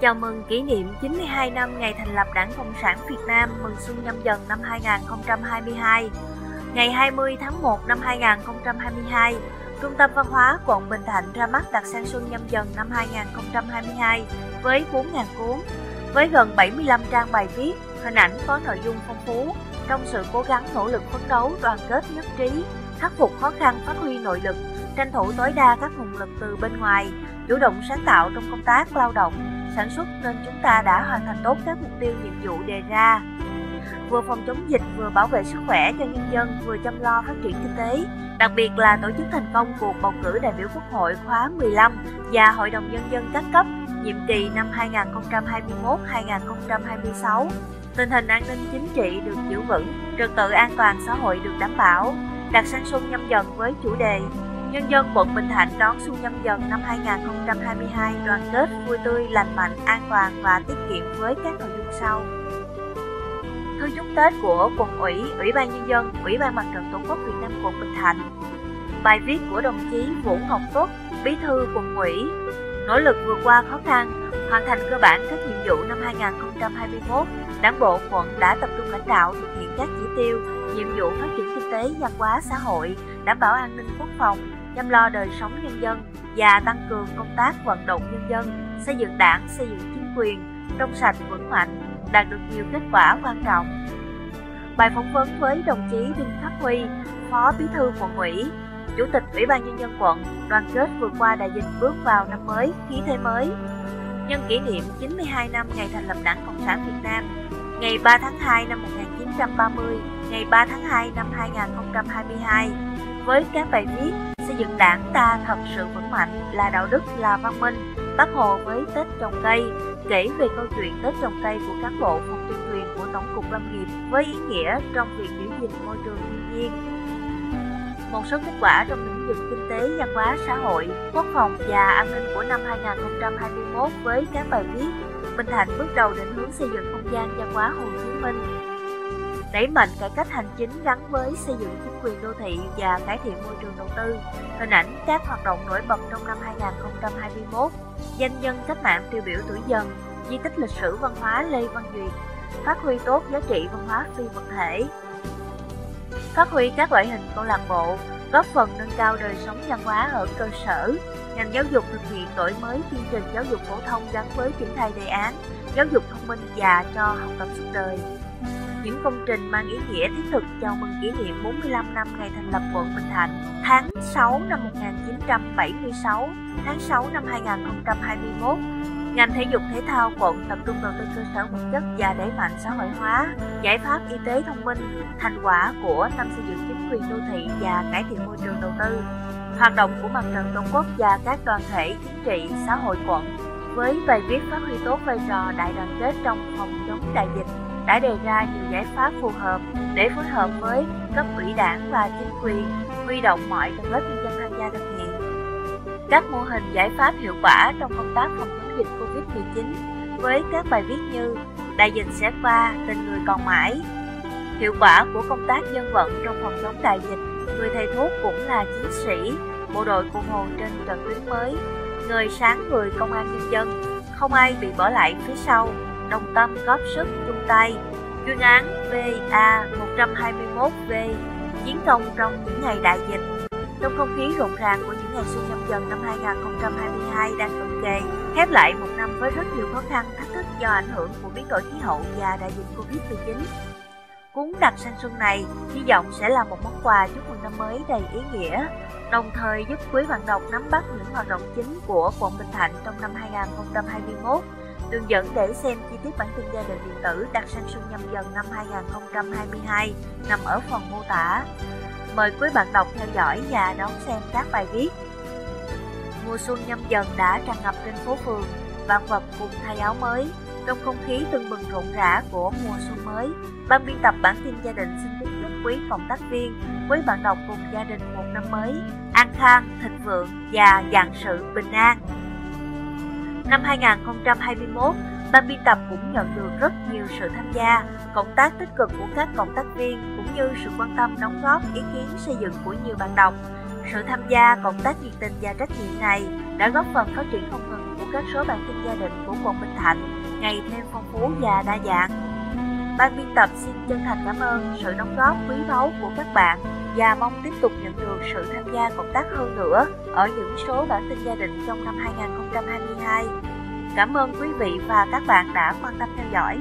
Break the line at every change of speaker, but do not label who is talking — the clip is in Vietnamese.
Chào mừng kỷ niệm 92 năm ngày thành lập Đảng Cộng sản Việt Nam mừng xuân nhâm dần năm 2022. Ngày 20 tháng 1 năm 2022, Trung tâm Văn hóa quận Bình Thạnh ra mắt đặc sản xuân nhâm dần năm 2022 với 4.000 cuốn, với gần 75 trang bài viết, hình ảnh có nội dung phong phú, trong sự cố gắng nỗ lực phấn đấu, đoàn kết nhất trí, khắc phục khó khăn, phát huy nội lực, tranh thủ tối đa các nguồn lực từ bên ngoài, chủ động sáng tạo trong công tác lao động, sản xuất nên chúng ta đã hoàn thành tốt các mục tiêu nhiệm vụ đề ra. Vừa phòng chống dịch, vừa bảo vệ sức khỏe cho nhân dân, vừa chăm lo phát triển kinh tế, đặc biệt là tổ chức thành công cuộc bầu cử đại biểu Quốc hội khóa 15 và Hội đồng Nhân dân các cấp nhiệm kỳ năm 2021-2026. Tình hình an ninh chính trị được giữ vững, trật tự an toàn xã hội được đảm bảo, đặt sang xuân nhâm dần với chủ đề Nhân dân quận Bình Thạnh đón xuân nhâm dần năm 2022 đoàn kết, vui tươi, lành mạnh, an toàn và tiết kiệm với các nội dung sau. Thư chúc Tết của quận ủy, Ủy ban Nhân dân, Ủy ban Mặt trận Tổ quốc Việt Nam quận Bình Thạnh. Bài viết của đồng chí Vũ Ngọc Tuất, Bí thư quận ủy, nỗ lực vượt qua khó khăn, hoàn thành cơ bản các nhiệm vụ năm 2021, Đảng bộ quận đã tập trung lãnh đạo thực hiện các chỉ tiêu, nhiệm vụ phát triển kinh tế, văn hóa, xã hội, đảm bảo an ninh quốc phòng, chăm lo đời sống nhân dân và tăng cường công tác vận động nhân dân, xây dựng đảng, xây dựng chính quyền trong sạch vững mạnh, đạt được nhiều kết quả quan trọng. Bài phỏng vấn với đồng chí Đinh Khắc Huy, Phó Bí thư quận ủy, Chủ tịch Ủy ban Nhân dân quận đoàn kết vượt qua đại dịch bước vào năm mới, khí thế mới. Nhân kỷ niệm 92 năm ngày thành lập Đảng Cộng sản Việt Nam, ngày 3 tháng 2 năm 1930, ngày 3 tháng 2 năm 2022, với các bài viết dựng đảng ta thật sự vững mạnh là đạo đức là văn minh. Bác hồ với tết trồng cây kể về câu chuyện tết trồng cây của cán bộ phòng tuyên truyền của tổng cục lâm nghiệp với ý nghĩa trong việc giữ gìn môi trường thiên nhiên. Một số kết quả trong lĩnh vực kinh tế, văn hóa, xã hội, quốc phòng và an ninh của năm 2021 với các bài viết Bình Thạnh bước đầu định hướng xây dựng không gian văn hóa Hồ Chí Minh đẩy mạnh cải cách hành chính gắn với xây dựng chính quyền đô thị và cải thiện môi trường đầu tư, hình ảnh các hoạt động nổi bật trong năm 2021, danh nhân cách mạng tiêu biểu tuổi dần, di tích lịch sử văn hóa Lê Văn Duyệt, phát huy tốt giá trị văn hóa phi vật thể, phát huy các loại hình câu lạc bộ, góp phần nâng cao đời sống văn hóa ở cơ sở. Ngành giáo dục thực hiện đổi mới chương trình giáo dục phổ thông gắn với triển khai đề án giáo dục thông minh và cho học tập suốt đời những công trình mang ý nghĩa thiết thực chào mừng kỷ niệm 45 năm ngày thành lập quận Bình Thạnh tháng 6 năm 1976, tháng 6 năm 2021. Ngành thể dục thể thao quận tập trung đầu tư cơ sở vật chất và đẩy mạnh xã hội hóa, giải pháp y tế thông minh, thành quả của năm xây dựng chính quyền đô thị và cải thiện môi trường đầu tư. Hoạt động của mặt trận tổ quốc và các đoàn thể chính trị xã hội quận với bài viết phát huy tốt vai trò đại đoàn kết trong phòng chống đại dịch đã đề ra nhiều giải pháp phù hợp để phối hợp với cấp ủy đảng và chính quyền huy động mọi tầng lớp nhân dân tham gia thực hiện. Các mô hình giải pháp hiệu quả trong công tác phòng chống dịch Covid-19 với các bài viết như Đại dịch sẽ qua, tình người còn mãi Hiệu quả của công tác dân vận trong phòng chống đại dịch Người thầy thuốc cũng là chiến sĩ, bộ đội cụ hồ trên trận tuyến mới Người sáng người công an nhân dân, không ai bị bỏ lại phía sau đồng tâm góp sức chung tay. Chuyên án VA121V chiến công trong những ngày đại dịch. Trong không khí rộn ràng của những ngày xuân nhâm dần năm 2022 đang cận kề, khép lại một năm với rất nhiều khó khăn, thách thức do ảnh hưởng của biến đổi khí hậu và đại dịch Covid-19. Cuốn đặc sang xuân này hy vọng sẽ là một món quà chúc mừng năm mới đầy ý nghĩa, đồng thời giúp quý bạn đọc nắm bắt những hoạt động chính của quận Bình Thạnh trong năm 2021 Đường dẫn để xem chi tiết bản tin gia đình điện tử đặt Samsung xuân nhâm dần năm 2022 nằm ở phần mô tả. Mời quý bạn đọc theo dõi và đón xem các bài viết. Mùa xuân nhâm dần đã tràn ngập trên phố phường, vạn vật cùng thay áo mới. Trong không khí tưng bừng rộn rã của mùa xuân mới, ban biên tập bản tin gia đình xin kính chúc quý cộng tác viên, quý bạn đọc cùng gia đình một năm mới, an khang, thịnh vượng và dạng sự bình an. Năm 2021, ban biên tập cũng nhận được rất nhiều sự tham gia, cộng tác tích cực của các cộng tác viên cũng như sự quan tâm đóng góp ý kiến xây dựng của nhiều bạn đọc. Sự tham gia, cộng tác nhiệt tình và trách nhiệm này đã góp phần phát triển không ngừng của các số bản tin gia đình của quận Bình Thạnh ngày thêm phong phú và đa dạng. Ban biên tập xin chân thành cảm ơn sự đóng góp quý báu của các bạn và mong tiếp tục nhận được sự tham gia cộng tác hơn nữa ở những số bản tin gia đình trong năm 2022. Cảm ơn quý vị và các bạn đã quan tâm theo dõi.